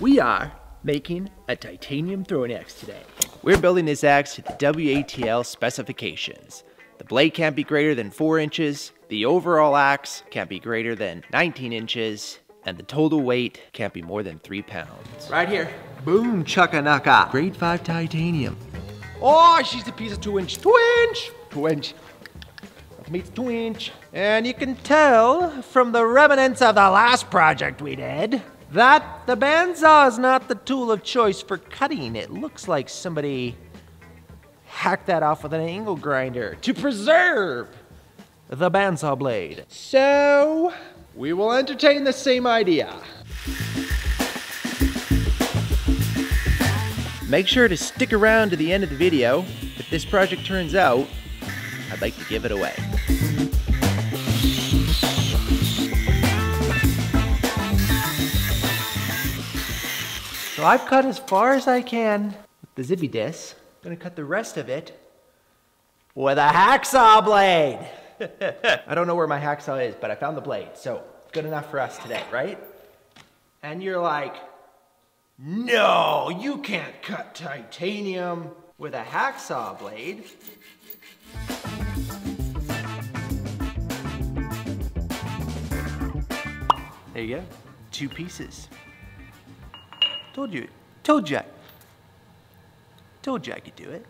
We are making a titanium throwing axe today. We're building this axe to the WATL specifications. The blade can't be greater than 4 inches, the overall axe can't be greater than 19 inches, and the total weight can't be more than 3 pounds. Right here. Boom chuckanaka. Grade 5 titanium. Oh, she's a piece of 2 inch. 2 inch! 2 inch. Meets 2 inch. And you can tell from the remnants of the last project we did that the bandsaw is not the tool of choice for cutting. It looks like somebody hacked that off with an angle grinder to preserve the bandsaw blade. So, we will entertain the same idea. Make sure to stick around to the end of the video. If this project turns out, I'd like to give it away. So I've cut as far as I can with the zippy disc. I'm gonna cut the rest of it with a hacksaw blade. I don't know where my hacksaw is, but I found the blade, so good enough for us today, right? And you're like, no, you can't cut titanium with a hacksaw blade. There you go, two pieces. Told you. Told you. Told Jack you I could do it.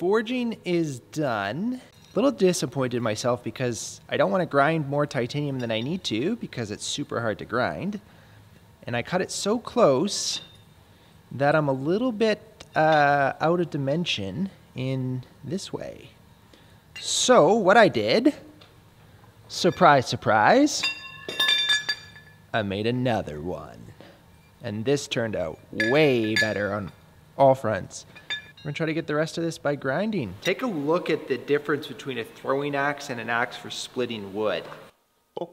Forging is done. A little disappointed myself because I don't want to grind more titanium than I need to because it's super hard to grind. And I cut it so close that I'm a little bit uh, out of dimension in this way. So what I did, surprise, surprise, I made another one. And this turned out way better on all fronts. We're gonna try to get the rest of this by grinding. Take a look at the difference between a throwing axe and an axe for splitting wood.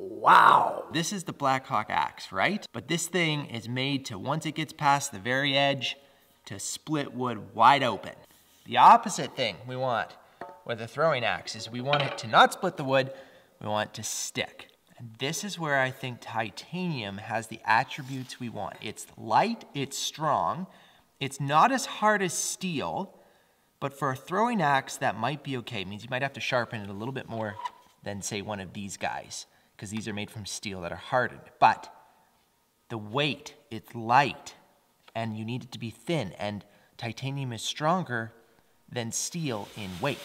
Wow. This is the Blackhawk axe, right? But this thing is made to, once it gets past the very edge, to split wood wide open. The opposite thing we want with a throwing axe is we want it to not split the wood, we want it to stick. And this is where I think titanium has the attributes we want. It's light, it's strong, it's not as hard as steel, but for a throwing axe, that might be okay. It means you might have to sharpen it a little bit more than, say, one of these guys, because these are made from steel that are hardened. But the weight, it's light, and you need it to be thin, and titanium is stronger, than steel in weight.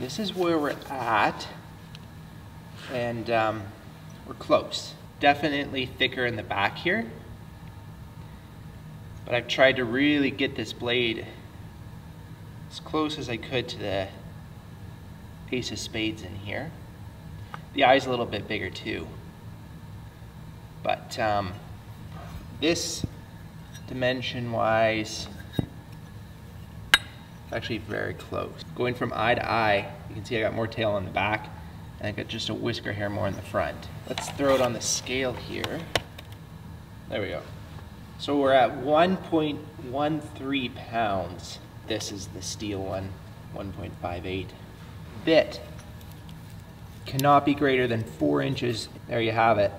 This is where we're at, and um, we're close. Definitely thicker in the back here, but I've tried to really get this blade as close as I could to the ace of spades in here. The eye's a little bit bigger too, but um, this dimension-wise, actually very close. Going from eye to eye, you can see I got more tail on the back and I got just a whisker hair more in the front. Let's throw it on the scale here. There we go. So we're at 1.13 pounds. This is the steel one, 1.58. Bit cannot be greater than four inches. There you have it.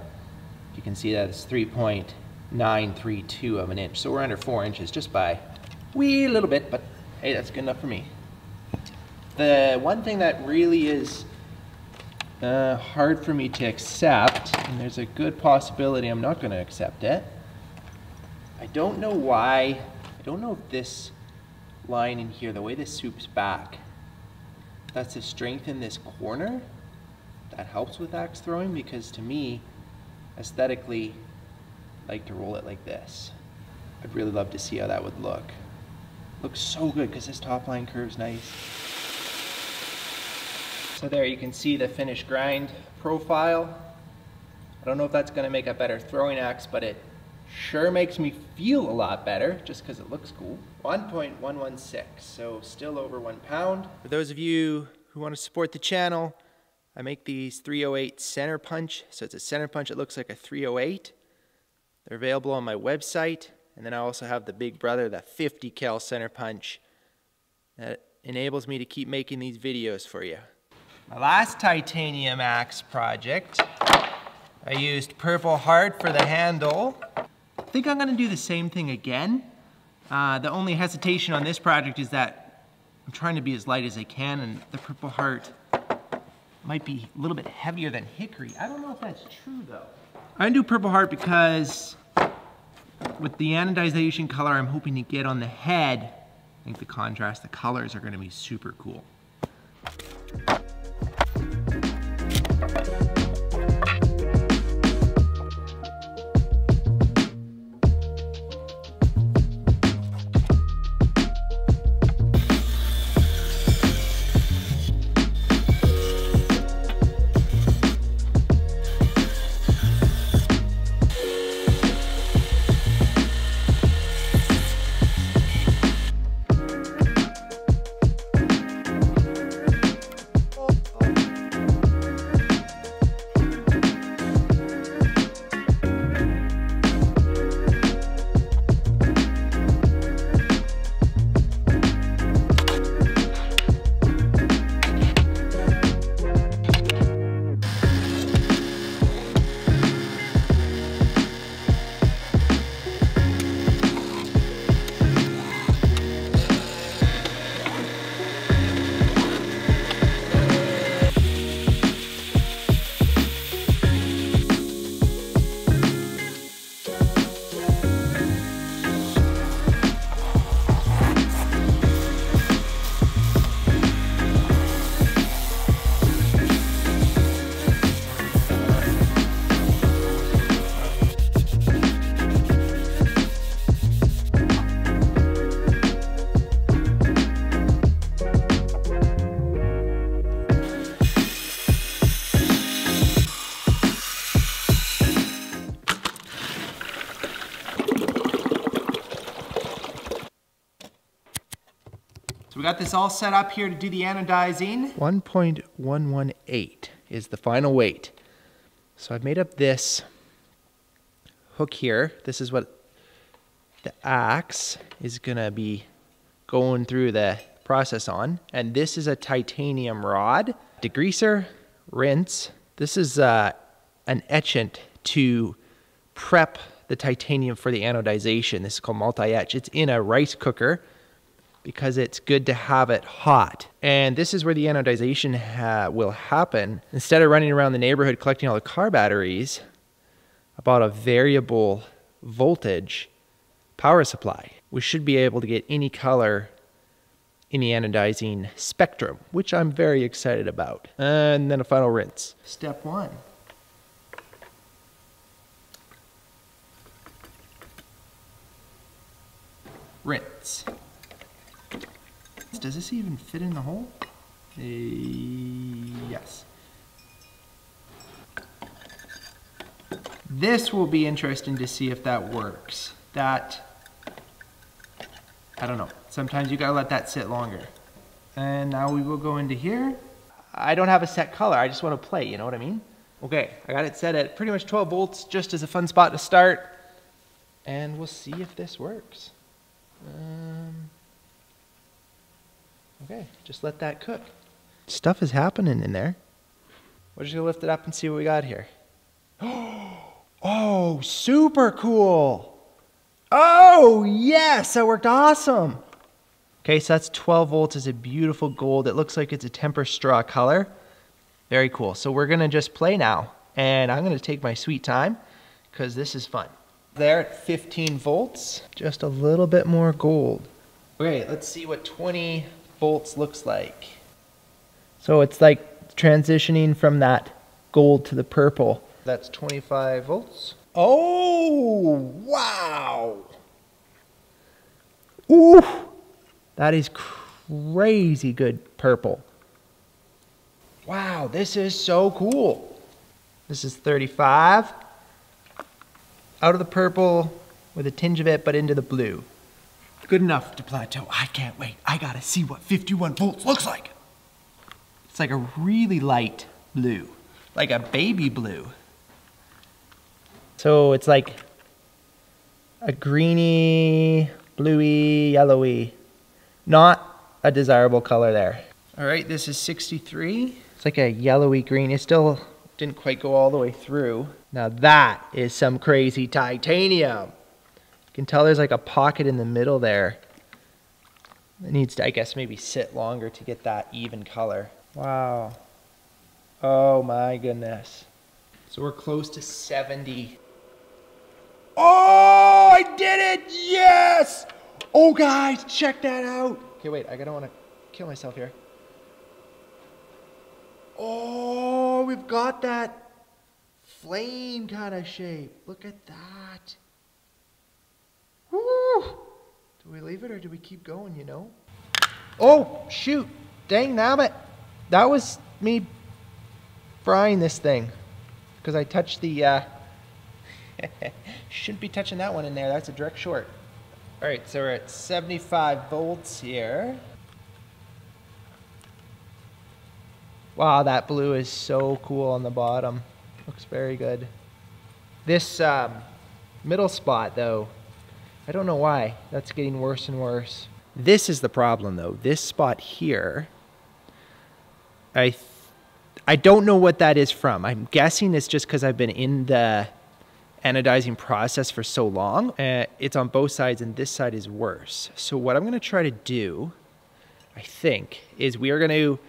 You can see that it's 3.932 of an inch. So we're under four inches just by wee little bit, but hey, that's good enough for me. The one thing that really is uh, hard for me to accept, and there's a good possibility I'm not going to accept it, I don't know why, I don't know if this line in here, the way this swoops back, that's to strengthen this corner, that helps with axe throwing because to me, aesthetically, I like to roll it like this. I'd really love to see how that would look. Looks so good because this top line curve's nice. So there you can see the finished grind profile. I don't know if that's going to make a better throwing axe, but it sure makes me feel a lot better just because it looks cool. 1.116, so still over one pound. For those of you who want to support the channel, I make these 308 center punch. So it's a center punch it looks like a 308. They're available on my website. And then I also have the big brother, the 50 cal center punch that enables me to keep making these videos for you. My last titanium axe project, I used Purple Heart for the handle. I think I'm gonna do the same thing again. Uh, the only hesitation on this project is that I'm trying to be as light as I can and the Purple Heart might be a little bit heavier than hickory. I don't know if that's true though. I do Purple Heart because with the anodization color I'm hoping to get on the head, I think the contrast, the colors are gonna be super cool. This all set up here to do the anodizing. 1.118 is the final weight. So I've made up this hook here. This is what the axe is gonna be going through the process on. And this is a titanium rod. Degreaser, rinse. This is uh, an etchant to prep the titanium for the anodization. This is called multi-etch. It's in a rice cooker because it's good to have it hot. And this is where the anodization ha will happen. Instead of running around the neighborhood collecting all the car batteries, about a variable voltage power supply. We should be able to get any color in the anodizing spectrum, which I'm very excited about. And then a final rinse. Step one. Rinse. Does this even fit in the hole? Uh, yes. This will be interesting to see if that works. That, I don't know. Sometimes you gotta let that sit longer. And now we will go into here. I don't have a set color, I just wanna play, you know what I mean? Okay, I got it set at pretty much 12 volts, just as a fun spot to start. And we'll see if this works. Um, Okay, just let that cook. Stuff is happening in there. We're just gonna lift it up and see what we got here. Oh, super cool. Oh, yes, that worked awesome. Okay, so that's 12 volts is a beautiful gold. It looks like it's a temper straw color. Very cool. So we're gonna just play now and I'm gonna take my sweet time because this is fun. There at 15 volts, just a little bit more gold. Okay, let's see what 20 volts looks like. So it's like transitioning from that gold to the purple. That's 25 volts. Oh, wow. Ooh, that is crazy good purple. Wow, this is so cool. This is 35. Out of the purple with a tinge of it, but into the blue. Good enough to plateau. I can't wait. I gotta see what 51 volts looks like. It's like a really light blue, like a baby blue. So it's like a greeny, bluey, yellowy, not a desirable color there. All right, this is 63. It's like a yellowy green. It still didn't quite go all the way through. Now that is some crazy titanium. You can tell there's like a pocket in the middle there. It needs to, I guess, maybe sit longer to get that even color. Wow. Oh my goodness. So we're close to 70. Oh, I did it! Yes! Oh, guys, check that out. Okay, wait, I don't want to kill myself here. Oh, we've got that flame kind of shape. Look at that. Do we leave it or do we keep going, you know? Oh, shoot. Dang nabbit. That was me frying this thing because I touched the, uh, shouldn't be touching that one in there. That's a direct short. All right, so we're at 75 volts here. Wow, that blue is so cool on the bottom. Looks very good. This um, middle spot though, I don't know why. That's getting worse and worse. This is the problem though. This spot here, I, I don't know what that is from. I'm guessing it's just because I've been in the anodizing process for so long. Uh, it's on both sides and this side is worse. So what I'm gonna try to do, I think, is we are gonna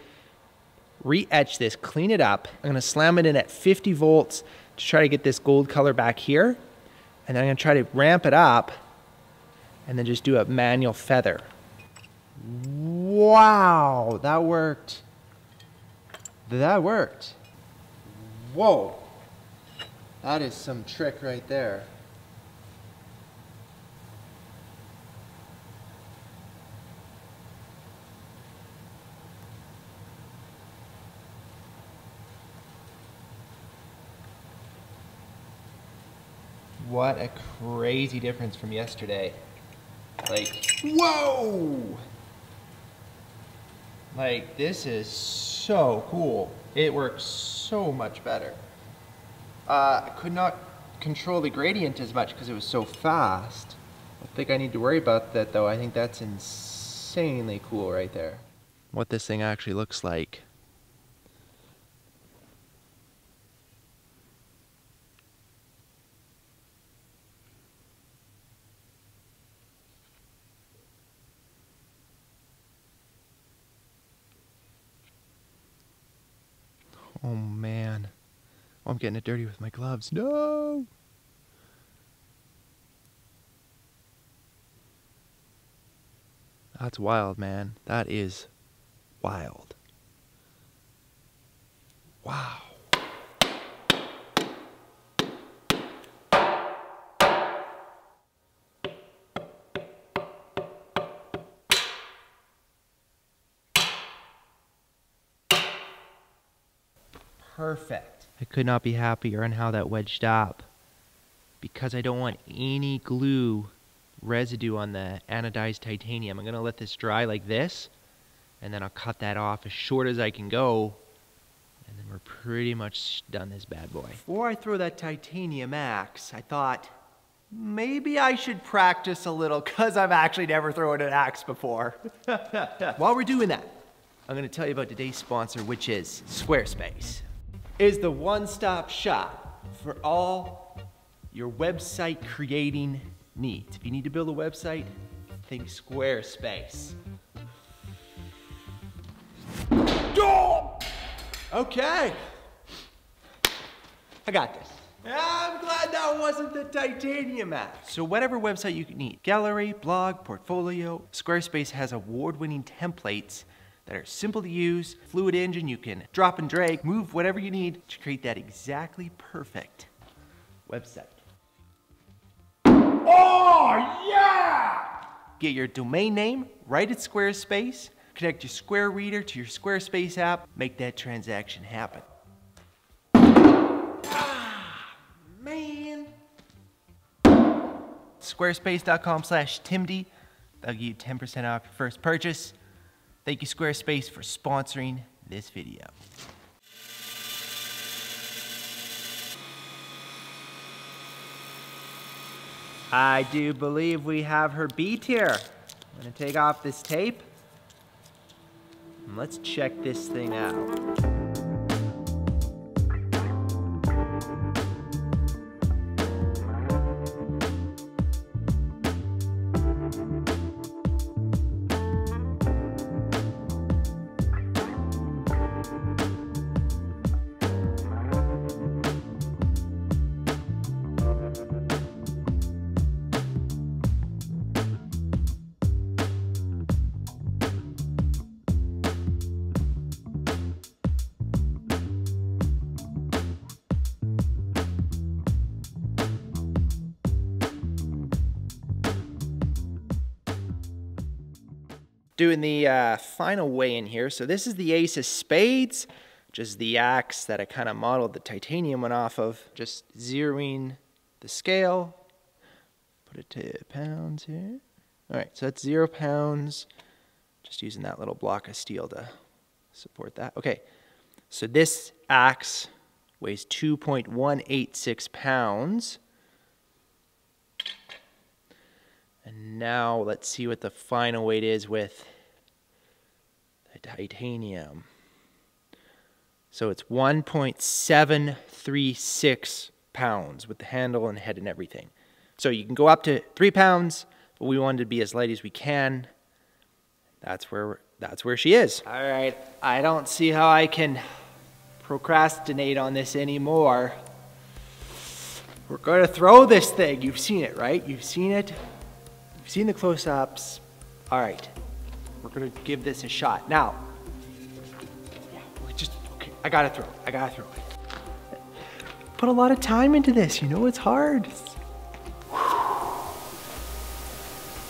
re-etch this, clean it up. I'm gonna slam it in at 50 volts to try to get this gold color back here. And then I'm gonna try to ramp it up and then just do a manual feather. Wow, that worked. That worked. Whoa. That is some trick right there. What a crazy difference from yesterday. Like, whoa! Like, this is so cool. It works so much better. Uh, I could not control the gradient as much because it was so fast. I don't think I need to worry about that though. I think that's insanely cool right there. What this thing actually looks like. Oh man. Oh, I'm getting it dirty with my gloves. No! That's wild, man. That is wild. Wow. Perfect. I could not be happier on how that wedged up because I don't want any glue residue on the anodized titanium. I'm going to let this dry like this and then I'll cut that off as short as I can go and then we're pretty much done this bad boy. Before I throw that titanium axe, I thought maybe I should practice a little because I've actually never thrown an axe before. While we're doing that, I'm going to tell you about today's sponsor, which is Squarespace is the one-stop shop for all your website creating needs. If you need to build a website, think Squarespace. Okay. I got this. I'm glad that wasn't the titanium app. So whatever website you need, gallery, blog, portfolio, Squarespace has award-winning templates that are simple to use, fluid engine, you can drop and drag, move whatever you need to create that exactly perfect website. Oh, yeah! Get your domain name right at Squarespace, connect your Square Reader to your Squarespace app, make that transaction happen. Ah, man. Squarespace.com slash TimD. That'll give you 10% off your first purchase. Thank you Squarespace for sponsoring this video. I do believe we have her beat here. I'm gonna take off this tape. And let's check this thing out. Doing the uh, final weigh in here. So this is the ace of spades, just the axe that I kind of modeled the titanium one off of. Just zeroing the scale. Put it to pounds here. All right, so that's zero pounds. Just using that little block of steel to support that. Okay, so this axe weighs 2.186 pounds. And now let's see what the final weight is with titanium. So it's 1.736 pounds with the handle and head and everything. So you can go up to three pounds, but we wanted to be as light as we can. That's where that's where she is. All right, I don't see how I can procrastinate on this anymore. We're gonna throw this thing. You've seen it, right? You've seen it. You've seen the close-ups. All right, we're gonna give this a shot. Now, just, okay, I gotta throw it. I gotta throw it. Put a lot of time into this, you know, it's hard.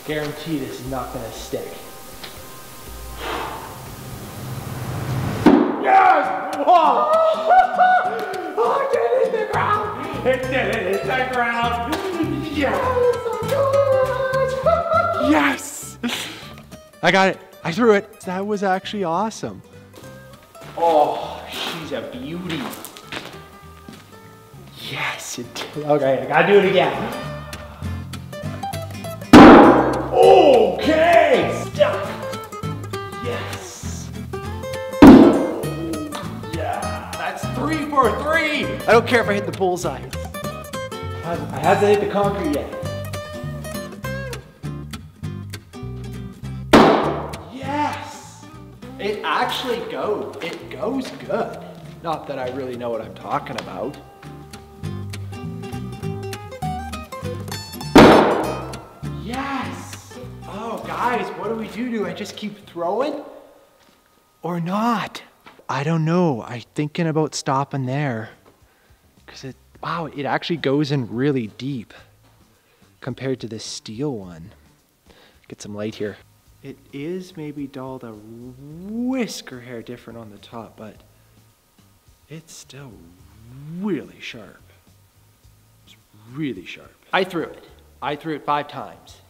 Guarantee this is not gonna stick. Yes! Oh! oh, it hit the ground! It did it hit the ground! Yes! yes! I got it. I threw it. That was actually awesome. Oh, she's a beauty. Yes, it did. Okay, I gotta do it again. Okay! Stuck! Yes! Oh, yeah! That's three for three! I don't care if I hit the bullseye. I haven't hit the concrete yet. Goes. It goes good. Not that I really know what I'm talking about. Yes! Oh, guys, what do we do? Do I just keep throwing? Or not? I don't know. I'm thinking about stopping there. Because it, wow, it actually goes in really deep compared to this steel one. Get some light here. It is maybe dulled a whisker hair different on the top, but it's still really sharp. It's really sharp. I threw it. I threw it five times.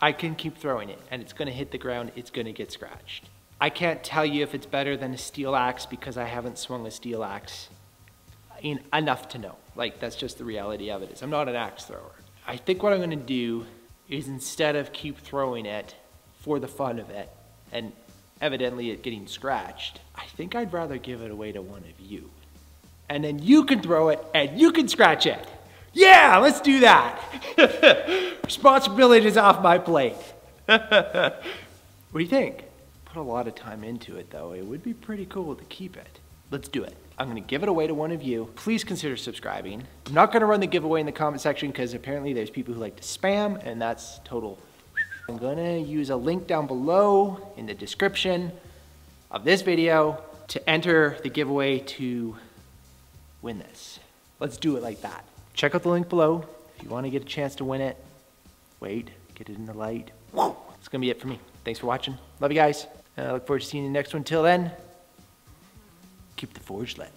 I can keep throwing it and it's gonna hit the ground, it's gonna get scratched. I can't tell you if it's better than a steel axe because I haven't swung a steel axe in enough to know. Like that's just the reality of it is I'm not an axe thrower. I think what I'm gonna do is instead of keep throwing it for the fun of it and evidently it getting scratched, I think I'd rather give it away to one of you. And then you can throw it and you can scratch it. Yeah, let's do that. Responsibility is off my plate. what do you think? Put a lot of time into it though. It would be pretty cool to keep it. Let's do it. I'm gonna give it away to one of you. Please consider subscribing. I'm not gonna run the giveaway in the comment section because apparently there's people who like to spam and that's total. I'm gonna use a link down below in the description of this video to enter the giveaway to win this. Let's do it like that. Check out the link below if you want to get a chance to win it. Wait, get it in the light. Whoa! It's going to be it for me. Thanks for watching. Love you guys. I look forward to seeing you next one. Till then, keep the forge lit.